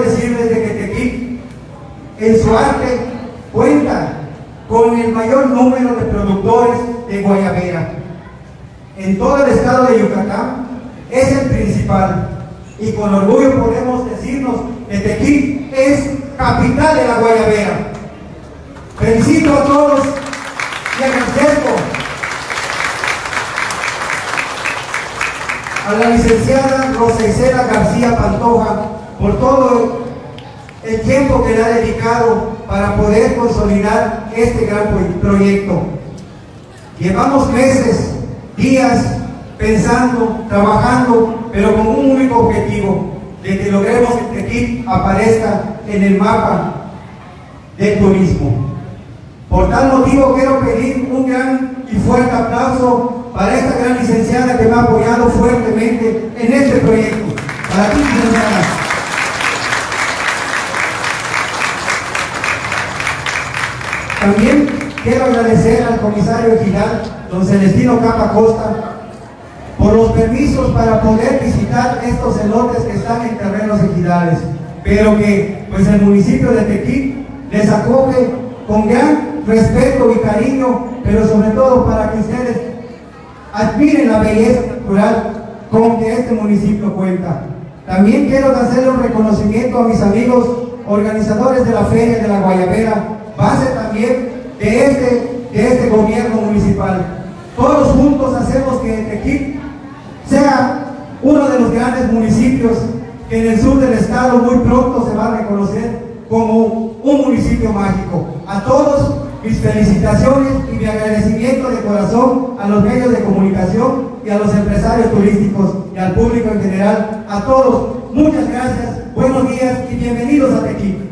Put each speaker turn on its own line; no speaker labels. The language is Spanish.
decirles de que Tequí, en su arte, cuenta con el mayor número de productores de guayabera. En todo el estado de Yucatán es el principal y con orgullo podemos decirnos que Tequí es capital de la guayabera. Felicito a todos y agradezco a la licenciada Rosa Isela García Pantoja por todo el tiempo que le ha dedicado para poder consolidar este gran proyecto. Llevamos meses, días, pensando, trabajando, pero con un único objetivo, de que logremos que Tequil aparezca en el mapa del turismo. Por tal motivo quiero pedir un gran y fuerte aplauso para esta gran licenciada que me ha apoyado También quiero agradecer al comisario Giral, don Celestino Capa Costa, por los permisos para poder visitar estos elotes que están en terrenos ejidales, pero que pues el municipio de Tequín les acoge con gran respeto y cariño, pero sobre todo para que ustedes admiren la belleza natural con que este municipio cuenta. También quiero hacerle un reconocimiento a mis amigos organizadores de la Feria de la Guayabera, base también de este, de este gobierno municipal. Todos juntos hacemos que Tequín sea uno de los grandes municipios que en el sur del estado muy pronto se va a reconocer como un municipio mágico. A todos mis felicitaciones y mi agradecimiento de corazón a los medios de comunicación y a los empresarios turísticos y al público en general. A todos, muchas gracias, buenos días y bienvenidos a Tequín.